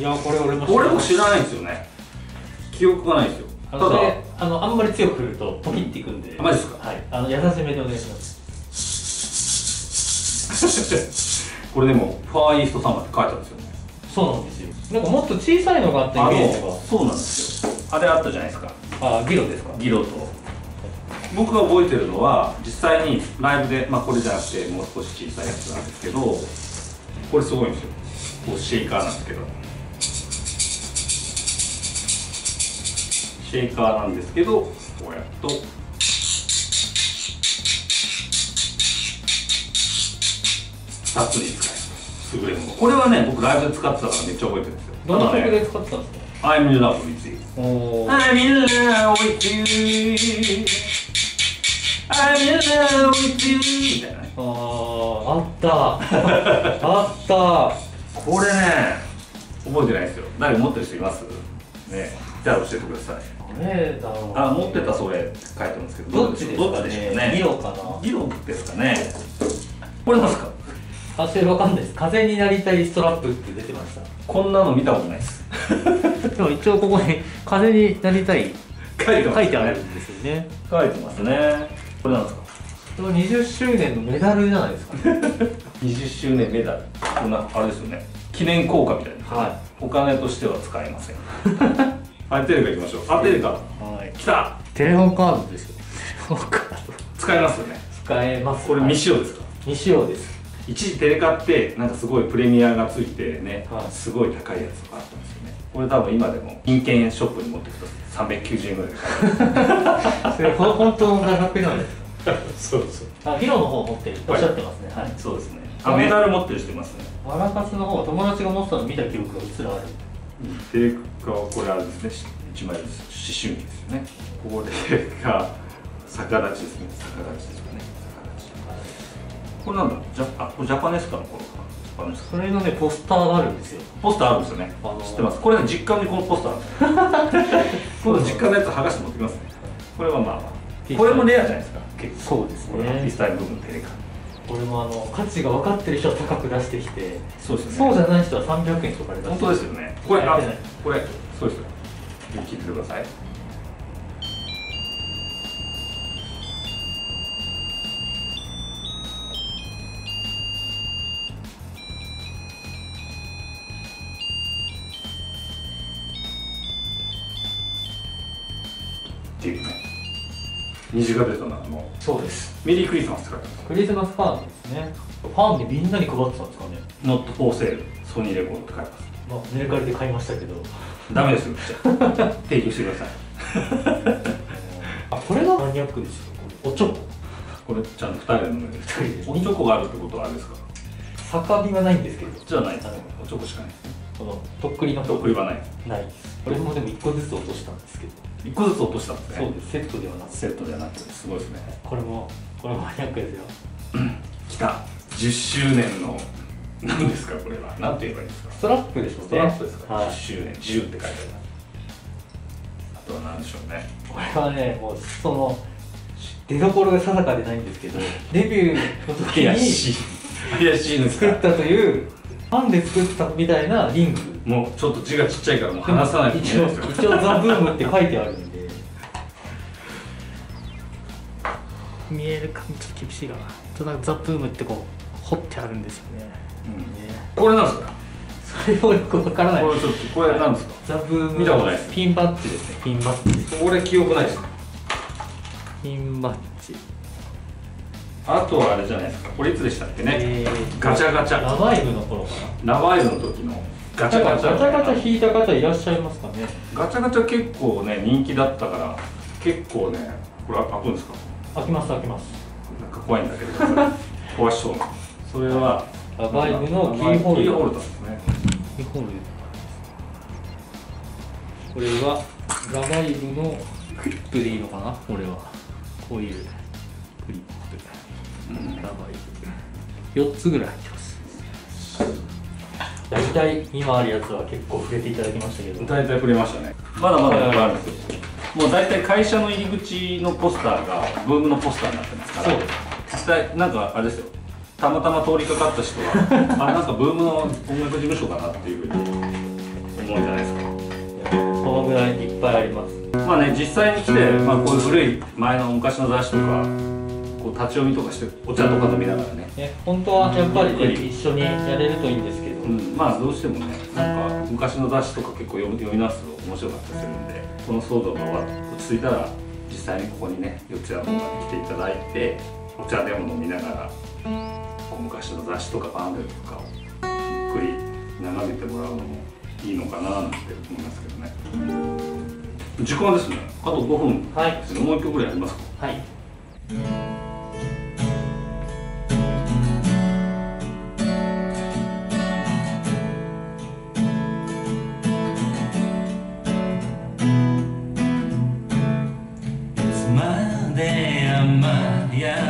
いやこれ俺も俺も知らないんですよね。記憶がないですよ。あただあのあんまり強く振るとポキっていくんで。あマジですか？はい。あの優しめでお願いします。これでもファーイーストサマーって書いてあるんですよね。そうなんですよ。なんかもっと小さいのがあったイメージが。そうなんですよ。あれあったじゃないですか。あギロですか？ギロと。僕が覚えてるのは実際にライブで、まあ、これじゃなくてもう少し小さいやつなんですけどこれすごいんですよ。こうシェイカーなんですけどシェイカーなんですけどこうやると。2つに使えます。優れもの。これはね僕ライブで使ってたからめっちゃ覚えてるんですよ。どの曲で使ってたんですか？I'm in love with you I'm in love with you I'm in love with you みたいなね。あった。あった。これね覚えてないですよ。誰か持ってる人います？ねじゃあ教えてくださいどれだろう。あ持ってたそれ書いてますけどどっちですどっかね？ねギロかな？ギロですかね。これなんですか？あそれわかんないです。風になりたいストラップって出てました。こんなの見たことないです。でも一応ここに風になりたい書いてます書いてあるんですよね。書いてますね。これなんですか？これ20周年のメダルじゃないですか。20周年メダル。こんなあれですよね。記念硬貨みたいな、はお金としては使えません はいテレカいきましょう。あテレカはい。来た。テレホンカードですよ。テレホンカード。使えますよね。使えます。これ未使用用ですか、未使用です。一時テレカってなんかすごいプレミアがついてね、はい。すごい高いやつとかあったんですよね。これ多分今でも金券ショップに持ってくと390円ぐらい それほ本当の価格なんです そうそう。かあギロの方持ってる。おっしゃってますね。はい。そうですね。あメダル持ってる人いますね。マラカスの方友達が持ってたの見た記憶がうっすらあるテレカはこれあれですね一枚です思春期ですよねこれが逆立ちですね逆立ちですかね逆立ちこれなん。だジャあこれジャパネスカの頃かそれのねポスターがあるん。ですよポスターあるん。ですよね、あのー知ってますこれね実家にこのポスターあるん。ですよ今度実家のやつ剥がして持ってきますねこれはまあこれもレアじゃないですか結構そうですこれハッピーねスタイル部分テレカこれもあの価値が分かってる人は高く出してきてそうですそうじゃない人は300円とかで出して本当ですよね。これあこれそうですよ聞いててください。っていうね虹が出たのはあのそうです。メリークリスマスって書いてある。クリスマスカードですね。ファンでみんなに配ってたんですかね。ノットフォーセールソニーレコードって書いてます。まあメルカリで買いましたけど。ダメですよ。提供してください。あこれがマニアックですよおちょこ。これちゃんと2人で飲める。二人でおチョコがあるってことはあれですか？酒瓶はないんですけど。じゃあないおチョコしかないこのとっくりのとっくりはない。ないです。これもでも1個ずつ落としたんですけど。1個ずつ落としたんですね。そうです。セットではなく。セットではなく。てすごいですね。これもこれもマニアックですよ。来た。10周年の何ですかこれは。何て言えばいいですか。ストラップでしょストラップですか、はい。10周年。10って書いてあります。あとは何でしょうね。これはねもうその出どころが定かでないんですけどデビューの時にい。怪しいんですか。作ったというファンで作ったみたいなリングもうちょっと字がちっちゃいからもう離さないと一応ですよ一応ザ・ブームって書いてあるん。で見えるかちょっと厳しいかなちょっとザ・ブームってこう彫ってあるんですよね。うんねこれなんですか？それもよくわからないこれちょっとこれなんですかザ・ブーム見たことないピンバッジですね。ピンバッジ。これ記憶ないです。ピンバッジあとはあれじゃないですか。これいつでしたっけね、えーガチャガチャ。ラバイブの頃かな。ラバイブの時のガチャガチャ。ガチャガチャ引いた方いらっしゃいますかね。ガチャガチャ結構ね人気だったから結構ねこれ開くんですか？開きます開きます。なんか怖いんだけど。壊しそうな。それはラバイブのキーホルダーですね。キーホルダーこれはラバイブのクリップでいいのかな？これは。こういうプラバイブ4つぐらい入ってます。大体今あるやつは結構触れていただきましたけど。大体触れましたね。まだまだいっぱいあるんですよもう大体会社の入り口のポスターがブームのポスターになってますから。そう実際なんかあれですよ。たまたま通りかかった人は あなんかブームの音楽事務所かなっていうふうにもんじゃないですか。このぐらいいっぱいあります。まあね実際に来て、まあ、こういう古い前の昔の雑誌とかこう立ち読みとかしてお茶とか飲みながらね、ね本当はやっぱりね一緒にやれるといいんですけど、うん、まあどうしてもねなんか昔の雑誌とか結構読み読み直すと面白かったりするんでこの騒動が終わっ落ち着いたら実際にここにね四谷の方まで来ていただいてお茶でも飲みながらこう昔の雑誌とかパンフレットとかをゆっくり眺めてもらうのもいいのかななんて思いますけどね。時間ですね。あと5分はいですね。もう一曲ぐらいありますか？はいい yeah.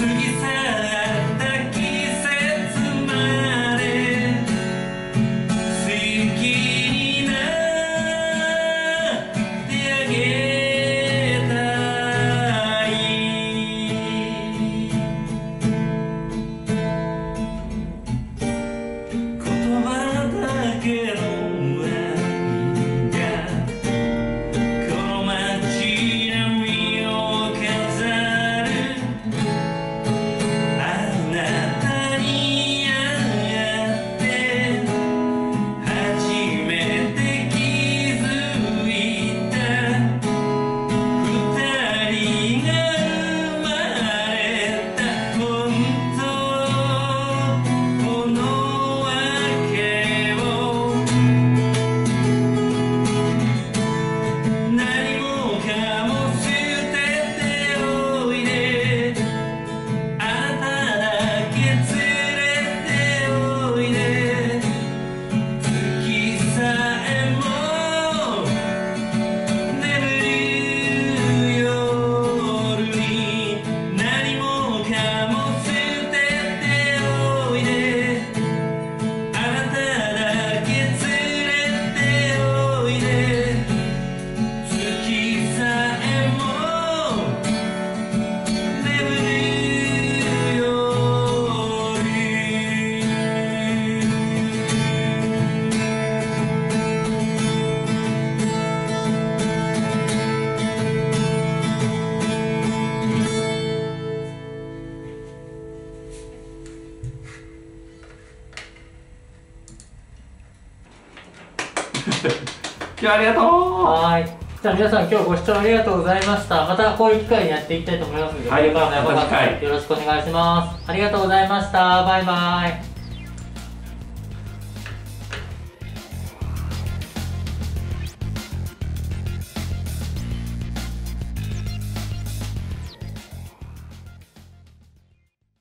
過ぎありがとう。はーい。じゃあ皆さん今日ご視聴ありがとうございました。またこういう機会にやっていきたいと思いますので、はい。これからもよろしくお願いします。ありがとうございました。バイバイ